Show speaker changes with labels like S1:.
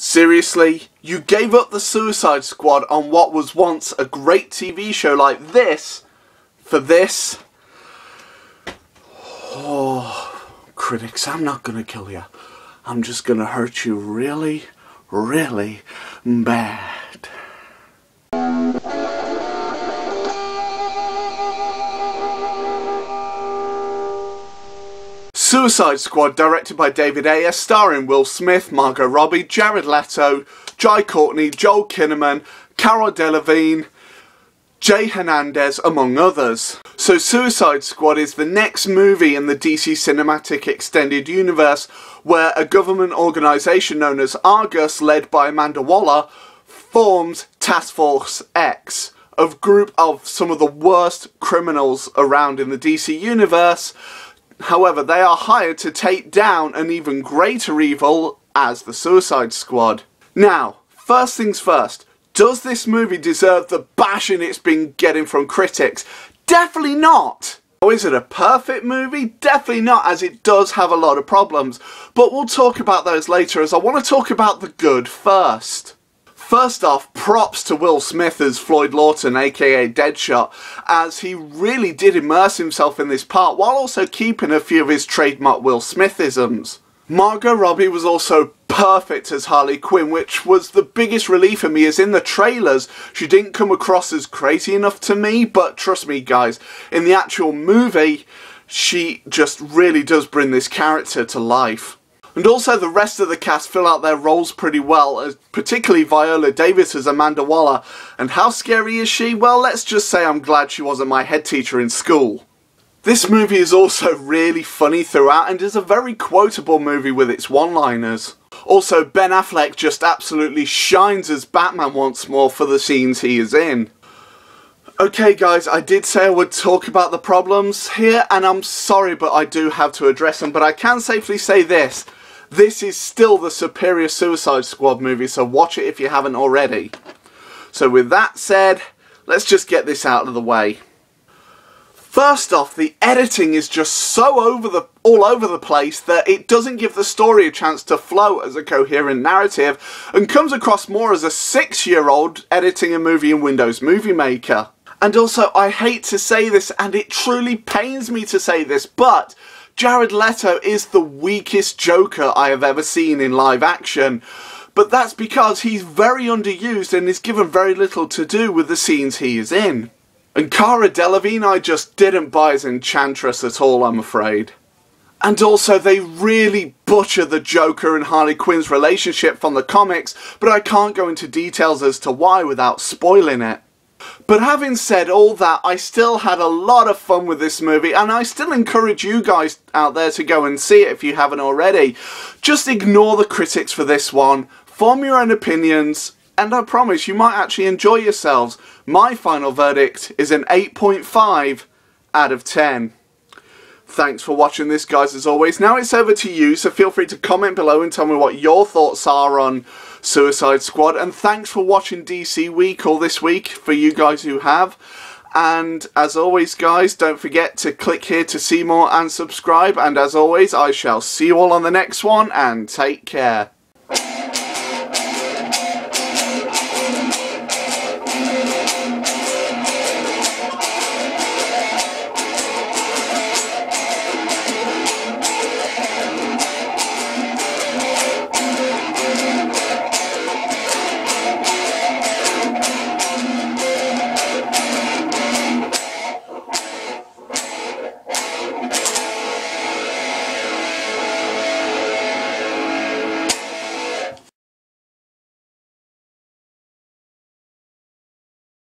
S1: Seriously? You gave up the Suicide Squad on what was once a great TV show like this for this? Oh, critics, I'm not gonna kill you. I'm just gonna hurt you really, really bad. Suicide Squad, directed by David Ayer, starring Will Smith, Margot Robbie, Jared Leto, Jai Courtney, Joel Kinnaman, Cara Delevingne, Jay Hernandez, among others. So Suicide Squad is the next movie in the DC Cinematic Extended Universe where a government organisation known as Argus, led by Amanda Waller, forms Task Force X, a group of some of the worst criminals around in the DC Universe However, they are hired to take down an even greater evil as the Suicide Squad. Now, first things first, does this movie deserve the bashing it's been getting from critics? Definitely not! Oh, is it a perfect movie? Definitely not, as it does have a lot of problems. But we'll talk about those later, as I want to talk about the good first. First off, props to Will Smith as Floyd Lawton, aka Deadshot, as he really did immerse himself in this part while also keeping a few of his trademark Will Smithisms. Margot Robbie was also perfect as Harley Quinn, which was the biggest relief for me as in the trailers she didn't come across as crazy enough to me, but trust me guys, in the actual movie she just really does bring this character to life. And also the rest of the cast fill out their roles pretty well, particularly Viola Davis as Amanda Waller. And how scary is she? Well, let's just say I'm glad she wasn't my head teacher in school. This movie is also really funny throughout and is a very quotable movie with its one-liners. Also, Ben Affleck just absolutely shines as Batman once more for the scenes he is in. Okay guys, I did say I would talk about the problems here, and I'm sorry but I do have to address them, but I can safely say this. This is still the superior Suicide Squad movie, so watch it if you haven't already. So with that said, let's just get this out of the way. First off, the editing is just so over the all over the place that it doesn't give the story a chance to flow as a coherent narrative and comes across more as a six-year-old editing a movie in Windows Movie Maker. And also, I hate to say this, and it truly pains me to say this, but Jared Leto is the weakest Joker I have ever seen in live action. But that's because he's very underused and is given very little to do with the scenes he is in. And Cara Delevingne I just didn't buy as Enchantress at all, I'm afraid. And also, they really butcher the Joker and Harley Quinn's relationship from the comics, but I can't go into details as to why without spoiling it. But having said all that, I still had a lot of fun with this movie, and I still encourage you guys out there to go and see it if you haven't already. Just ignore the critics for this one, form your own opinions, and I promise you might actually enjoy yourselves. My final verdict is an 8.5 out of 10. Thanks for watching this guys as always. Now it's over to you, so feel free to comment below and tell me what your thoughts are on Suicide Squad. And thanks for watching DC Week all this week for you guys who have. And as always guys, don't forget to click here to see more and subscribe. And as always, I shall see you all on the next one and take care.